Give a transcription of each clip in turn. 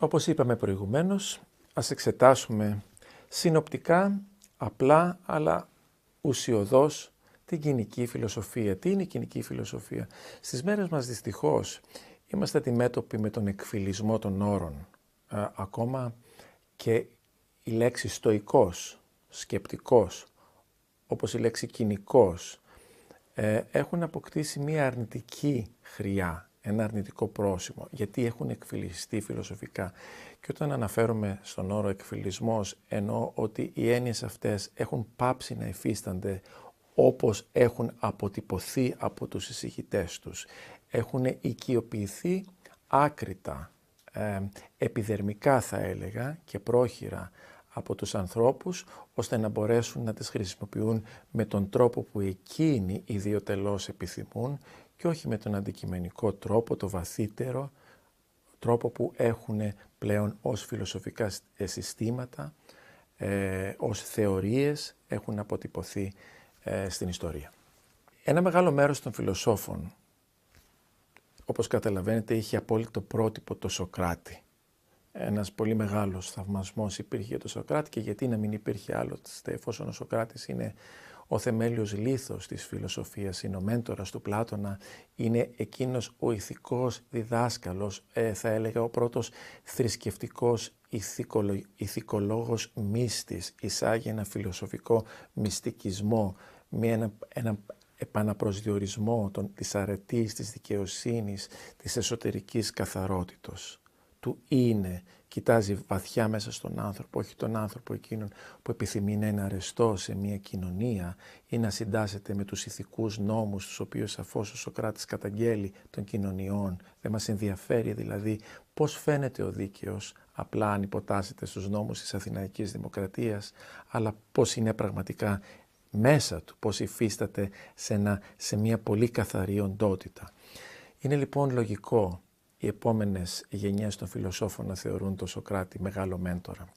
Όπως είπαμε προηγουμένως, ας εξετάσουμε συνοπτικά, απλά, αλλά ουσιοδός την κοινική φιλοσοφία. Τι είναι η κοινική φιλοσοφία; Στις μέρες μας δυστυχώς είμαστε αντιμέτωποι με τον εκφυλισμό των όρων. ακόμα και η λέξη στοικός, σκεπτικός, όπως η λέξη κοινικός, ε, έχουν αποκτήσει μία αρνητική χρειά, ένα αρνητικό πρόσημο, γιατί έχουν εκφυλιστεί φιλοσοφικά. Και όταν αναφέρομαι στον όρο εκφυλισμός, εννοώ ότι οι έννοιες αυτές έχουν πάψει να υφίστανται όπως έχουν αποτυπωθεί από τους εισηγητές τους. Έχουν οικειοποιηθεί άκρητα, ε, επιδερμικά θα έλεγα και πρόχειρα από τους ανθρώπους, ώστε να μπορέσουν να τις χρησιμοποιούν με τον τρόπο που εκείνοι ιδιωτελώς επιθυμούν και όχι με τον αντικειμενικό τρόπο, το βαθύτερο τρόπο που έχουν πλέον ως φιλοσοφικά συστήματα, ε, ως θεωρίες έχουν αποτυπωθεί ε, στην ιστορία. Ένα μεγάλο μέρος των φιλοσόφων, όπως καταλαβαίνετε, είχε απόλυτο πρότυπο το Σοκράτη. Ένας πολύ μεγάλος θαυμασμός υπήρχε για τον Σοκράτη και γιατί να μην υπήρχε άλλο, εφόσον ο Σοκράτης είναι ο θεμέλιος λίθος της φιλοσοφίας, είναι ο μέντορας του Πλάτωνα, είναι εκείνος ο ηθικός διδάσκαλος, ε, θα έλεγα ο πρώτος θρησκευτικός ηθικολο, ηθικολόγος μύστης, εισάγει ένα φιλοσοφικό μυστικισμό, με ένα, ένα επαναπροσδιορισμό των, της αρετής, της δικαιοσύνης, της εσωτερικής καθαρότητος. Του είναι, κοιτάζει βαθιά μέσα στον άνθρωπο, όχι τον άνθρωπο εκείνον που επιθυμεί να είναι αρεστό σε μια κοινωνία ή να συντάσσεται με τους ηθικούς νόμους, τους οποίους σαφώς ο Σοκράτης καταγγέλει των κοινωνιών. Δεν μας ενδιαφέρει δηλαδή πώς φαίνεται ο δίκαιος, απλά αν υποτάσσεται στους νόμους της Αθηναϊκής Δημοκρατίας, αλλά πώς είναι πραγματικά μέσα του, πώς υφίσταται σε, σε μια πολύ καθαρή οντότητα. Είναι λοιπόν λογικό οι επόμενες γενιές των φιλοσόφων να θεωρούν τον Σοκράτη μεγάλο μέντορα.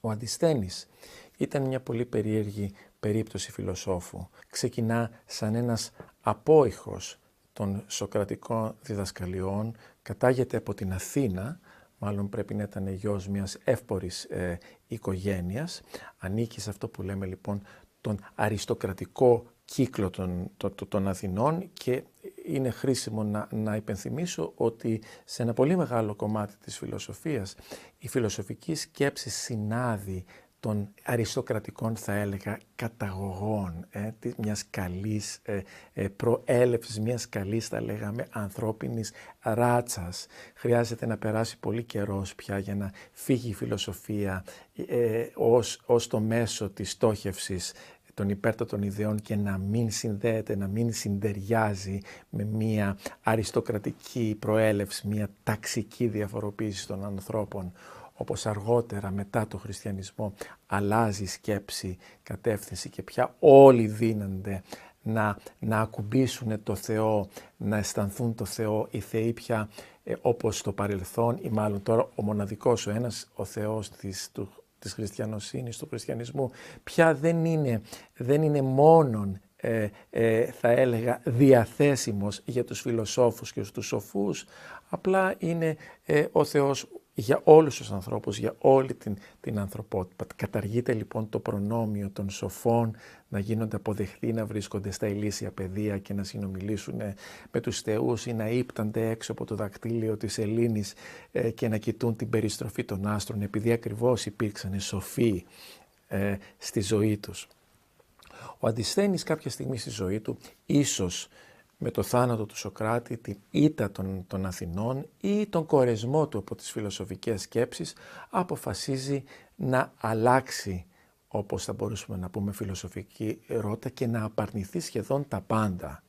Ο Αντισθένης ήταν μια πολύ περίεργη περίπτωση φιλοσόφου. Ξεκινά σαν ένας απόϊχος των σοκρατικών διδασκαλιών, κατάγεται από την Αθήνα, μάλλον πρέπει να ήταν γιος μιας εύπορης ε, οικογένειας, ανήκει σε αυτό που λέμε λοιπόν τον αριστοκρατικό κύκλο των, των, Αθηνών και είναι χρήσιμο να, να υπενθυμίσω ότι σε ένα πολύ μεγάλο κομμάτι της φιλοσοφίας η φιλοσοφική σκέψη συνάδει των αριστοκρατικών θα έλεγα καταγωγών ε, μιας καλής ε, ε, προέλευσης, μιας καλής θα λέγαμε ανθρώπινης ράτσας. Χρειάζεται να περάσει πολύ καιρός πια για να φύγει η φιλοσοφία ε, ως, ως το μέσο της στόχευσης των υπέρτατων ιδεών και να μην συνδέεται, να μην συντεριάζει με μια αριστοκρατική προέλευση, μια ταξική διαφοροποίηση των ανθρώπων, όπως αργότερα μετά το χριστιανισμό αλλάζει σκέψη, κατεύθυνση και πια όλοι δίνονται να, να ακουμπήσουν το Θεό, να αισθανθούν το Θεό, οι Θεοί πια ε, όπως στο παρελθόν ή μάλλον τώρα ο μοναδικός, ο ένας ο Θεός της, του, της χριστιανοσύνης, του χριστιανισμού, πια δεν είναι, δεν είναι μόνον ε, ε, θα έλεγα διαθέσιμος για τους φιλοσόφους και τους σοφούς, απλά είναι ε, ο Θεός για όλους τους ανθρώπους, για όλη την, την ανθρωπότητα. Καταργείται λοιπόν το προνόμιο των σοφών να γίνονται αποδεχτοί, να βρίσκονται στα ηλίσια παιδεία και να συνομιλήσουν ε, με τους θεούς ή να ύπτανται έξω από το δακτύλιο της Ελλήνης ε, και να κοιτούν την περιστροφή των άστρων επειδή ακριβώς υπήρξαν σοφοί ε, στη ζωή τους. Ο Αντισθένης κάποια στιγμή στη ζωή του ίσως με το θάνατο του Σοκράτη, την ήττα των, των Αθηνών ή τον κορεσμό του από τις φιλοσοφικές σκέψεις, αποφασίζει να αλλάξει, όπως θα μπορούσαμε να πούμε φιλοσοφική ρότα και να απαρνηθεί σχεδόν τα πάντα.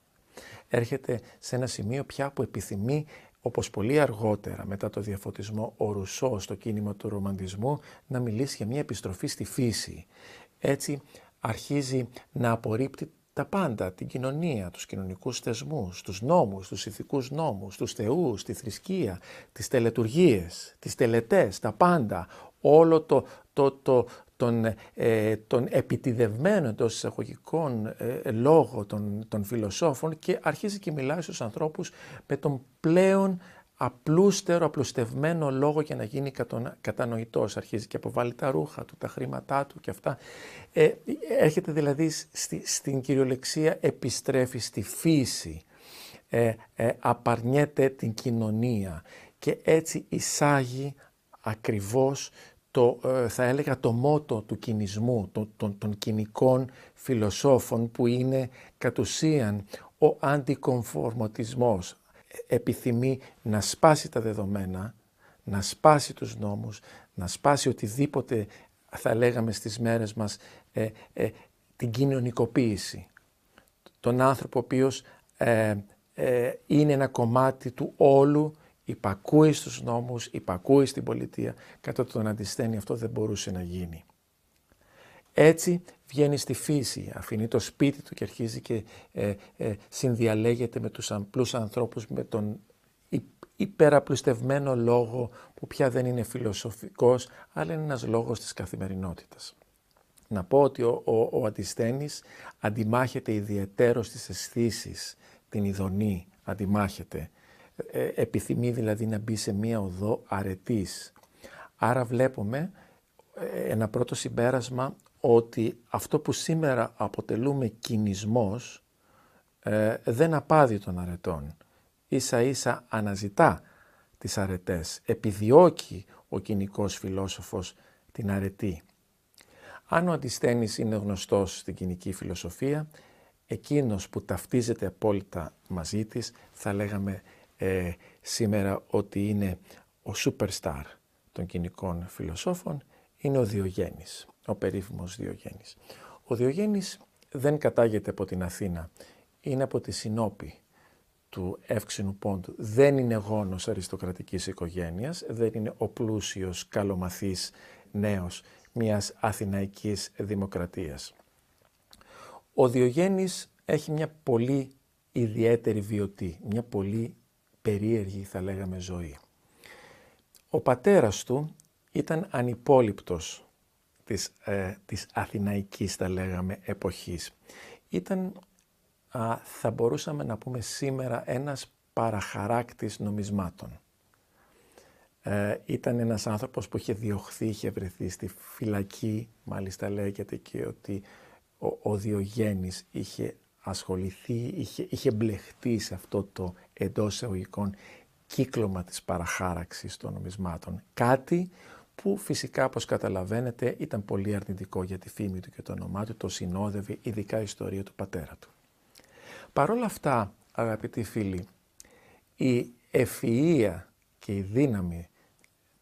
Έρχεται σε ένα σημείο πια που επιθυμεί όπως πολύ αργότερα μετά το διαφωτισμό ο Ρουσό στο κίνημα του ρομαντισμού να μιλήσει για μια επιστροφή στη φύση. Έτσι αρχίζει να απορρίπτει τα πάντα, την κοινωνία, τους κοινωνικούς θεσμούς, τους νόμους, τους ηθικούς νόμους, τους θεούς, τη θρησκεία, τις τελετουργίες, τις τελετές, τα πάντα, όλο το, το, το, τον, ε, τον επιτιδευμένο εντός εισαγωγικών ε, λόγο των, των φιλοσόφων και αρχίζει και μιλάει στους ανθρώπους με τον πλέον απλούστερο, απλουστευμένο λόγο για να γίνει κατανοητός. Αρχίζει και αποβάλλει τα ρούχα του, τα χρήματά του και αυτά. Ε, έρχεται δηλαδή στη, στην κυριολεξία, επιστρέφει στη φύση, ε, ε, απαρνιέται την κοινωνία και έτσι εισάγει ακριβώς το, ε, θα έλεγα το μότο του κινησμού, των, των, των κοινικών φιλοσόφων που είναι κατ' ουσίαν ο αντικομφορματισμός. Επιθυμεί να σπάσει τα δεδομένα, να σπάσει τους νόμους, να σπάσει οτιδήποτε θα λέγαμε στις μέρες μας ε, ε, την κοινωνικοποίηση. Τον άνθρωπο ο οποίος είναι ένα κομμάτι του όλου υπακούει στους νόμους, υπακούει στην πολιτεία, κατά τον αντισταίνει αυτό δεν μπορούσε να γίνει. Έτσι βγαίνει στη φύση, αφήνει το σπίτι του και αρχίζει και ε, ε, συνδιαλέγεται με τους απλούς ανθρώπους με τον υπεραπλουστευμένο λόγο που πια δεν είναι φιλοσοφικός, αλλά είναι ένας λόγος της καθημερινότητας. Να πω ότι ο, ο, ο Αντισθένης αντιμάχεται ιδιαιτέρως στις αισθήσεις, την ειδονή αντιμάχεται ε, επιθυμεί δηλαδή να μπει σε μία οδό αρετής. Άρα βλέπουμε ε, ένα πρώτο συμπέρασμα ότι αυτό που σήμερα αποτελούμε κινησμός ε, δεν απάδει των αρετών. Ίσα ίσα αναζητά τις αρετές, επιδιώκει ο κοινικός φιλόσοφος την αρετή. Αν ο Αντισθένης είναι γνωστός στην κοινική φιλοσοφία, εκείνος που ταυτίζεται απόλυτα μαζί της θα λέγαμε ε, σήμερα ότι είναι ο superstar των κοινικών φιλοσόφων είναι ο Διογέννης, ο περίφημος Διογέννης. Ο Διογέννης δεν κατάγεται από την Αθήνα, είναι από τη Συνόπη του εύξηνου πόντου. Δεν είναι γόνος αριστοκρατικής οικογένειας, δεν είναι ο πλούσιος καλομαθής νέος μιας αθηναϊκής δημοκρατίας. Ο Διογέννης έχει μια πολύ ιδιαίτερη βιωτή, μια πολύ περίεργη θα λέγαμε ζωή. Ο πατέρας του ήταν ανυπόλυπτος της, ε, της αθηναϊκής θα λέγαμε εποχής. Ήταν θα μπορούσαμε να πούμε σήμερα ένας παραχαράκτης νομισμάτων. Ε, ήταν ένας άνθρωπος που είχε διωχθεί, είχε βρεθεί στη φυλακή, μάλιστα λέγεται και ότι ο, ο Διογέννης είχε ασχοληθεί, είχε, είχε μπλεχτεί σε αυτό το εντός εισαγωγικών κύκλωμα της παραχάραξης των νομισμάτων. Κάτι που φυσικά, όπως καταλαβαίνετε, ήταν πολύ αρνητικό για τη φήμη του και το όνομά του, το συνόδευε ειδικά η ιστορία του πατέρα του. Παρ' όλα αυτά, αγαπητοί φίλοι, η ευφυΐα και η δύναμη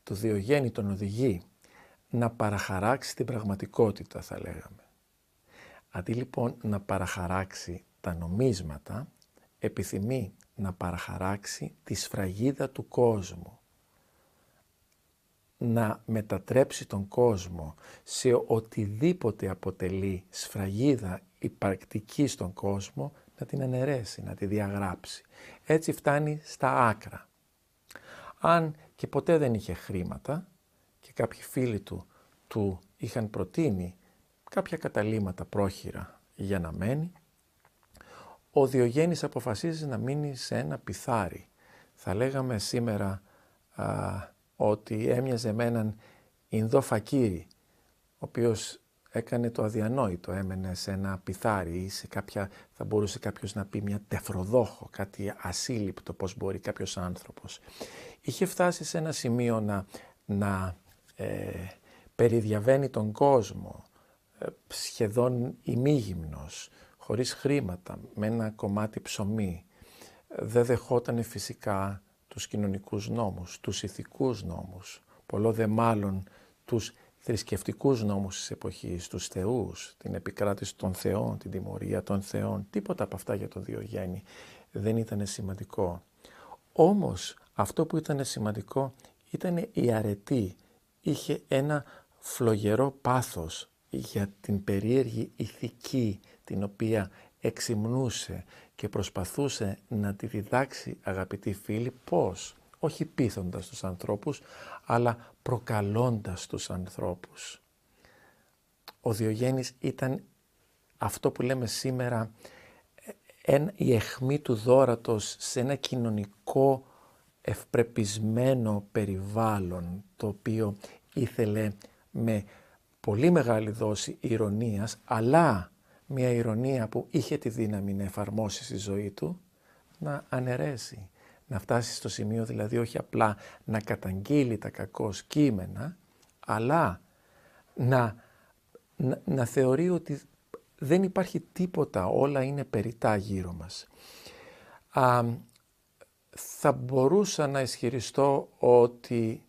του Διογέννη τον οδηγεί να παραχαράξει την πραγματικότητα, θα λέγαμε. Αντί λοιπόν να παραχαράξει τα νομίσματα, επιθυμεί να παραχαράξει τη σφραγίδα του κόσμου. Να μετατρέψει τον κόσμο σε οτιδήποτε αποτελεί σφραγίδα υπαρκτική στον κόσμο, να την αναιρέσει, να τη διαγράψει. Έτσι φτάνει στα άκρα. Αν και ποτέ δεν είχε χρήματα και κάποιοι φίλοι του του είχαν προτείνει κάποια καταλήματα πρόχειρα για να μένει, ο Διογέννης αποφασίζει να μείνει σε ένα πιθάρι. Θα λέγαμε σήμερα ότι έμοιαζε με έναν Ινδό φακύρι, ο οποίος έκανε το αδιανόητο, έμενε σε ένα πιθάρι ή σε κάποια, θα μπορούσε κάποιος να πει μια τεφροδόχο, κάτι ασύλληπτο πώς μπορεί κάποιος άνθρωπος. Είχε φτάσει σε ένα σημείο να, να ε, περιδιαβαίνει τον κόσμο, ε, σχεδόν ημίγυμνος, χωρίς χρήματα, με ένα κομμάτι ψωμί. Δεν δεχόταν φυσικά τους κοινωνικούς νόμους, τους ηθικούς νόμους, πολλό δε μάλλον τους θρησκευτικούς νόμους της εποχής, τους θεούς, την επικράτηση των θεών, την τιμωρία των θεών, τίποτα από αυτά για τον Διογέννη δεν ήταν σημαντικό. Όμως αυτό που ήταν σημαντικό ήταν η αρετή. Είχε ένα φλογερό πάθος για την περίεργη ηθική την οποία εξυμνούσε και προσπαθούσε να τη διδάξει αγαπητοί φίλοι πώς, όχι πείθοντας τους ανθρώπους, αλλά προκαλώντας τους ανθρώπους. Ο Διογέννης ήταν αυτό που λέμε σήμερα η εχμή του δόρατος σε ένα κοινωνικό ευπρεπισμένο περιβάλλον το οποίο ήθελε με πολύ μεγάλη δόση ηρωνίας αλλά μια ηρωνία που είχε τη δύναμη να εφαρμόσει στη ζωή του να αναιρέσει, να φτάσει στο σημείο δηλαδή όχι απλά να καταγγείλει τα κακό κείμενα αλλά να, να, να θεωρεί ότι δεν υπάρχει τίποτα, όλα είναι περιτά γύρω μας. Α, θα μπορούσα να ισχυριστώ ότι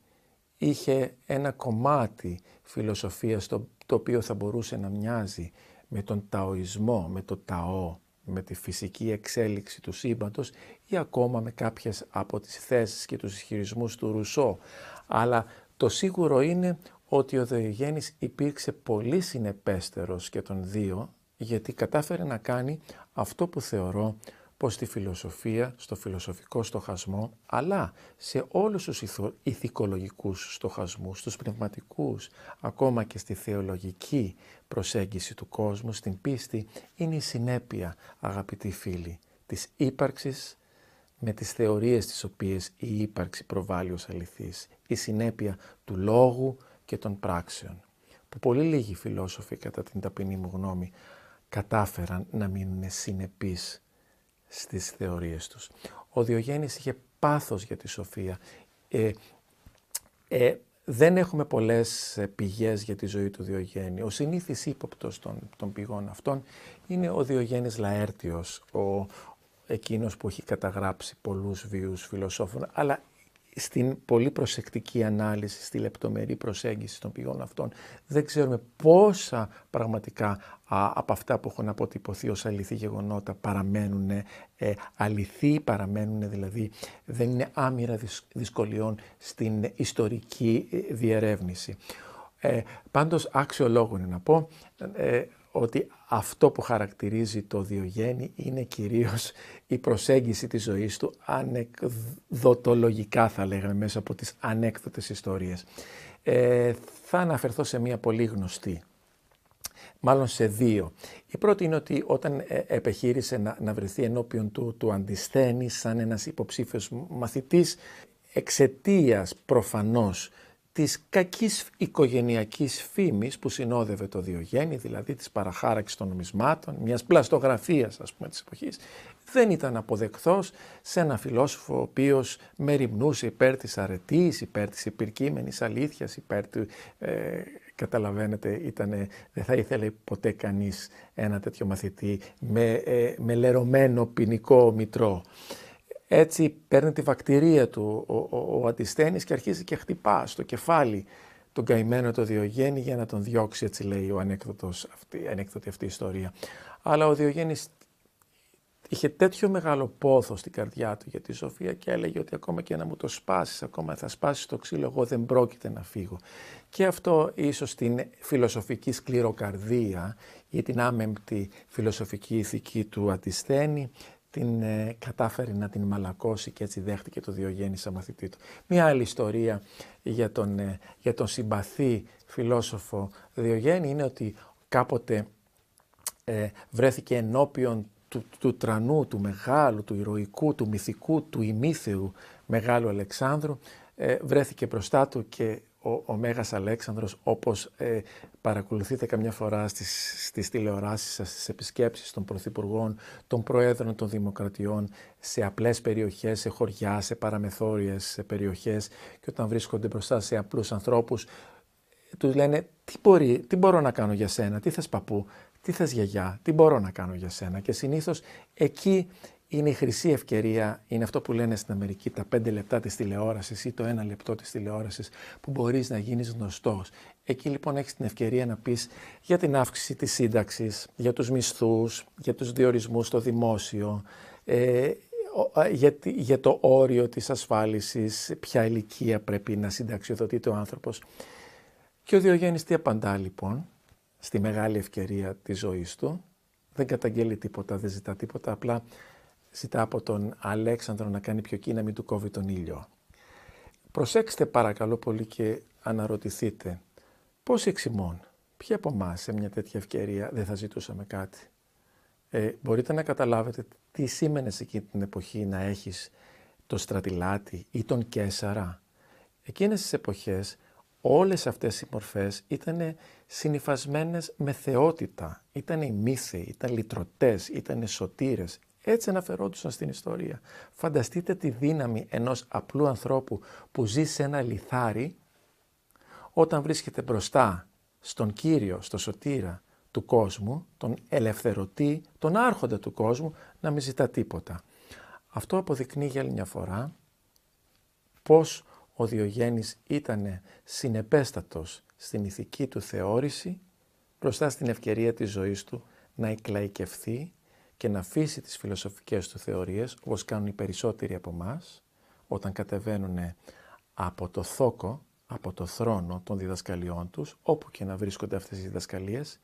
είχε ένα κομμάτι φιλοσοφίας το, το οποίο θα μπορούσε να μοιάζει με τον ταοισμό, με το ταό, με τη φυσική εξέλιξη του σύμπαντος ή ακόμα με κάποιες από τις θέσεις και τους ισχυρισμούς του Ρουσό. Αλλά το σίγουρο είναι ότι ο Διογέννης υπήρξε πολύ συνεπέστερος και των δύο γιατί κατάφερε να κάνει αυτό που θεωρώ πως στη φιλοσοφία, στο φιλοσοφικό στοχασμό, αλλά σε όλους τους ηθικολογικούς στοχασμούς, στους πνευματικούς, ακόμα και στη θεολογική προσέγγιση του κόσμου, στην πίστη, είναι η συνέπεια, αγαπητοί φίλοι, της ύπαρξης με τις θεωρίες τις οποίες η ύπαρξη προβάλλει ως αληθής, η συνέπεια του λόγου και των πράξεων, που πολύ λίγοι φιλόσοφοι κατά την ταπεινή μου γνώμη κατάφεραν να μείνουν συνεπείς στις θεωρίες τους. Ο Διογέννης είχε πάθος για τη σοφία. Ε, ε, δεν έχουμε πολλές ε, πηγές για τη ζωή του Διογέννη. Ο συνήθις ύποπτος των, των πηγών αυτών είναι ο Διογέννης Λαέρτιος, ο, εκείνος που έχει καταγράψει πολλούς βίους φιλοσόφων, αλλά στην πολύ προσεκτική ανάλυση, στη λεπτομερή προσέγγιση των πηγών αυτών, δεν ξέρουμε πόσα πραγματικά από αυτά που έχουν αποτυπωθεί ως αληθή γεγονότα παραμένουν ε, αληθή, παραμένουν δηλαδή, δεν είναι άμυρα δυσκολιών στην ιστορική ε, διερεύνηση. Ε, πάντως άξιο λόγο είναι να πω, ε, ότι αυτό που χαρακτηρίζει το Διογέννη είναι κυρίως η προσέγγιση της ζωής του ανεκδοτολογικά θα λέγαμε μέσα από τις ανέκδοτες ιστορίες. Ε, θα αναφερθώ σε μία πολύ γνωστή, μάλλον σε δύο. Η πρώτη είναι ότι όταν ε, επεχείρησε να, να βρεθεί ενώπιον του, του Αντισθένη σαν ένας υποψήφιος μαθητής εξαιτίας προφανώς της κακής οικογενειακής φήμης που συνόδευε το Διογέννη, δηλαδή της παραχάραξης των νομισμάτων, μιας πλαστογραφίας ας πούμε της εποχής, δεν ήταν αποδεκτός σε ένα φιλόσοφο ο οποίος μεριμνούσε υπέρ της αρετής, υπέρ της υπηρκείμενης αλήθειας, υπέρ του, ε, καταλαβαίνετε, ήτανε, δεν θα ήθελε ποτέ κανείς ένα τέτοιο μαθητή με, ε, με λερωμένο ποινικό μητρό. Έτσι παίρνει τη βακτηρία του ο, ο, ο Αντισθένης και αρχίζει και χτυπά στο κεφάλι τον καημένο το Διογέννη για να τον διώξει, έτσι λέει ο ανέκδοτος, αυτή, η ανέκδοτη αυτή η ιστορία. Αλλά ο Διογέννης είχε τέτοιο μεγάλο πόθος στην καρδιά του για τη Σοφία και έλεγε ότι ακόμα και να μου το σπάσεις, ακόμα θα σπάσεις το ξύλο, εγώ δεν πρόκειται να φύγω. Και αυτό ίσως την φιλοσοφική σκληροκαρδία ή την άμεμπτη φιλοσοφική ηθική του Αντισθένη την ε, κατάφερε να την μαλακώσει και έτσι δέχτηκε το Διογέννη σαν μαθητή του. Μία άλλη ιστορία για τον, ε, για τον συμπαθή φιλόσοφο Διογέννη είναι ότι κάποτε ε, βρέθηκε ενώπιον του, του τρανού, του μεγάλου, του ηρωικού, του μυθικού, του ημίθεου μεγάλου Αλεξάνδρου, ε, βρέθηκε μπροστά του και ο, ο Μέγας Αλέξανδρος, όπως ε, παρακολουθείτε καμιά φορά στις, στις τηλεοράσεις σας, στις επισκέψεις των πρωθυπουργών, των προέδρων των δημοκρατιών, σε απλές περιοχές, σε χωριά, σε παραμεθόριες σε περιοχές και όταν βρίσκονται μπροστά σε απλούς ανθρώπους, τους λένε τι, μπορεί, τι μπορώ να κάνω για σένα, τι θες παππού, τι θες γιαγιά, τι μπορώ να κάνω για σένα. Και συνήθως εκεί είναι η χρυσή ευκαιρία, είναι αυτό που λένε στην Αμερική τα πέντε λεπτά της τηλεόρασης ή το ένα λεπτό της τηλεόρασης που μπορείς να γίνεις γνωστός. Εκεί λοιπόν έχεις την ευκαιρία να πεις για την αύξηση της σύνταξης, για τους μισθούς, για τους διορισμούς στο δημόσιο, ε, για, για το όριο της ασφάλισης, ποια ηλικία πρέπει να συνταξιοδοτείται ο άνθρωπος. Και ο Διογέννης τι απαντά λοιπόν στη μεγάλη ευκαιρία της ζωής του. Δεν καταγγέλει τίποτα, δεν ζητά τίποτα, απλά ζητά από τον Αλέξανδρο να κάνει πιο να μην του κόβει τον ήλιο. Προσέξτε παρακαλώ πολύ και αναρωτηθείτε πώς εξημών, ποιοι από εμάς σε μια τέτοια ευκαιρία δεν θα ζητούσαμε κάτι; Ε, μπορείτε να καταλάβετε τι σήμαινες σε εκείνη την εποχή να έχεις το στρατιλάτη ή τον Κέσαρα. Εκείνες τις εποχές όλες αυτές οι μορφές ήταν συνειφασμένες με θεότητα. Ήταν οι μύθοι, ήταν λυτρωτές, ήταν σωτήρες. Έτσι αναφερόντουσαν στην ιστορία. Φανταστείτε τη δύναμη ενός απλού ανθρώπου που ζει σε ένα λιθάρι όταν βρίσκεται μπροστά στον Κύριο, στο σωτήρα του κόσμου, τον ελευθερωτή, τον άρχοντα του κόσμου, να μην ζητά τίποτα. Αυτό αποδεικνύει για άλλη μια φορά πώς ο Διογέννης ήταν συνεπέστατος στην ηθική του θεώρηση μπροστά στην ευκαιρία της ζωής του να εκλαϊκευθεί και να αφήσει τις φιλοσοφικές του θεωρίες, όπως κάνουν οι περισσότεροι από εμάς, όταν κατεβαίνουν από το θόκο, από το θρόνο των διδασκαλιών τους, όπου και να βρίσκονται αυτές οι διδασκαλίες,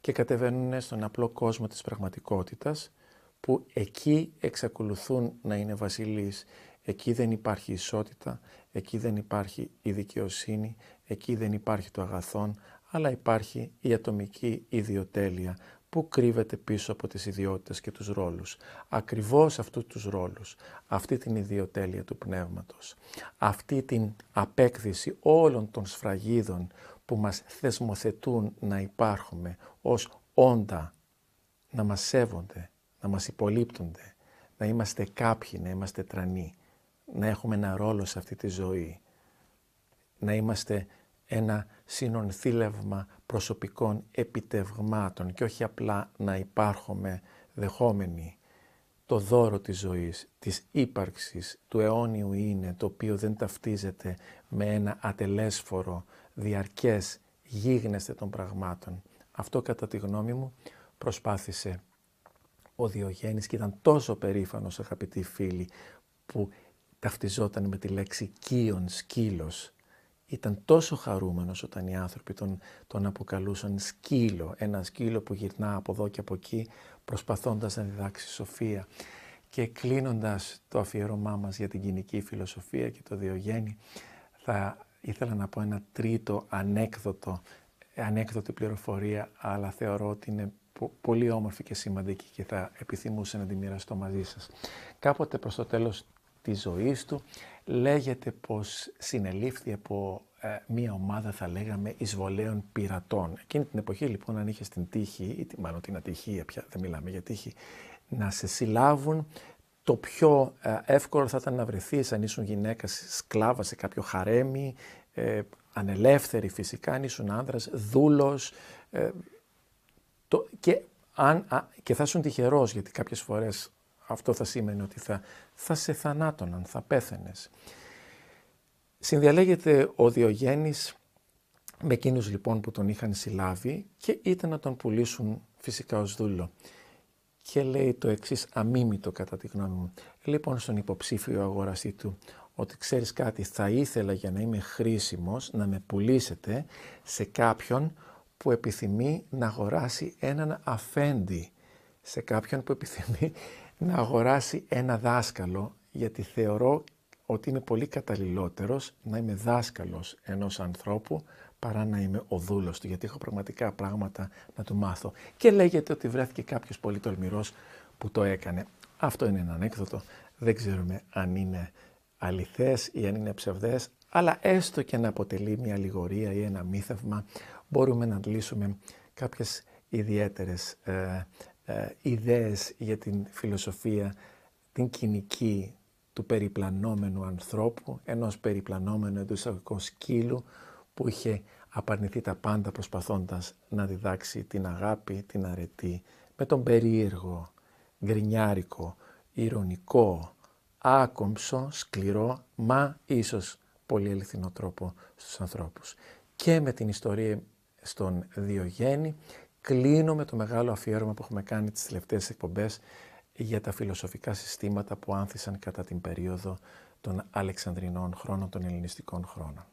και κατεβαίνουν στον απλό κόσμο της πραγματικότητας, που εκεί εξακολουθούν να είναι βασιλείς, εκεί δεν υπάρχει ισότητα, εκεί δεν υπάρχει η δικαιοσύνη, εκεί δεν υπάρχει το αγαθόν, αλλά υπάρχει η ατομική ιδιοτέλεια που κρύβεται πίσω από τις ιδιότητες και τους ρόλους; Ακριβώς αυτούς τους ρόλους, αυτή την ιδιοτέλεια του πνεύματος, αυτή την απέκδυση όλων των σφραγίδων που μας θεσμοθετούν να υπάρχουμε ως όντα, να μας σέβονται, να μας υπολείπτονται, να είμαστε κάποιοι, να είμαστε τρανοί, να έχουμε ένα ρόλο σε αυτή τη ζωή, να είμαστε ένα συνονθήλευμα προσωπικών επιτευγμάτων και όχι απλά να υπάρχουμε δεχόμενοι το δώρο της ζωής, της ύπαρξης, του αιώνιου είναι, το οποίο δεν ταυτίζεται με ένα ατελέσφορο, διαρκές γίγνεσθε των πραγμάτων. Αυτό κατά τη γνώμη μου προσπάθησε ο Διογέννης και ήταν τόσο περήφανος αγαπητοί φίλοι που ταυτιζόταν με τη λέξη «κίον σκύλος». Ήταν τόσο χαρούμενος όταν οι άνθρωποι τον, τον αποκαλούσαν σκύλο, ένα σκύλο που γυρνά από εδώ και από εκεί προσπαθώντας να διδάξει σοφία. Και κλείνοντας το αφιέρωμά μας για την κοινική φιλοσοφία και το Διογέννη, θα ήθελα να πω ένα τρίτο ανέκδοτο, ανέκδοτη πληροφορία, αλλά θεωρώ ότι είναι πολύ όμορφη και σημαντική και θα επιθυμούσα να τη μοιραστώ μαζί σας. Κάποτε προς το τέλος της ζωής του λέγεται πως συνελήφθη από ε, μία ομάδα θα λέγαμε εισβολέων πειρατών. Εκείνη την εποχή λοιπόν αν είχες την τύχη, ή μάλλον την ατυχία πια δεν μιλάμε για τύχη, να σε συλλάβουν το πιο ε, εύκολο θα ήταν να βρεθείς αν ήσουν γυναίκας σκλάβα σε κάποιο χαρέμι, ε, ανελεύθερη φυσικά, αν ήσουν άνδρας, δούλος, ε, το, και, αν, και θα ήσουν τυχερός γιατί κάποιες φορές αυτό θα σήμαινε ότι θα, θα σε θανάτωναν, θα πέθαινες. Συνδιαλέγεται ο Διογέννης με εκείνους λοιπόν που τον είχαν συλλάβει και ήταν να τον πουλήσουν φυσικά ως δούλο. Και λέει το εξής αμίμητο κατά τη γνώμη μου. Λοιπόν στον υποψήφιο αγοραστή του ότι ξέρεις κάτι θα ήθελα για να είμαι χρήσιμος να με πουλήσετε σε κάποιον που επιθυμεί να αγοράσει έναν αφέντη, σε κάποιον που επιθυμεί να αγοράσει ένα δάσκαλο, γιατί θεωρώ ότι είμαι πολύ καταλληλότερος να είμαι δάσκαλος ενός ανθρώπου παρά να είμαι ο δούλος του, γιατί έχω πραγματικά πράγματα να του μάθω. Και λέγεται ότι βρέθηκε κάποιος πολύ τολμηρός που το έκανε. Αυτό είναι ένα ανέκδοτο, δεν ξέρουμε αν είναι αληθές ή αν είναι ψευδές, αλλά έστω και να αποτελεί μια λιγορία ή ένα μύθευμα, μπορούμε να λύσουμε κάποιες ιδιαίτερες ε, ε, ιδέες για την φιλοσοφία, την κοινική του περιπλανόμενου ανθρώπου, ενός περιπλανόμενου εντός εισαγωγικών σκύλου που είχε απαρνηθεί τα πάντα προσπαθώντας να διδάξει την αγάπη, την αρετή, με τον περίεργο, γκρινιάρικο, ηρωνικό, άκομψο, σκληρό, μα ίσως πολύ αληθινό τρόπο στους ανθρώπους. Και με την ιστορία στον Διογέννη κλείνω με το μεγάλο αφιέρωμα που έχουμε κάνει τις τελευταίες εκπομπές για τα φιλοσοφικά συστήματα που άνθησαν κατά την περίοδο των Αλεξανδρινών χρόνων, των ελληνιστικών χρόνων.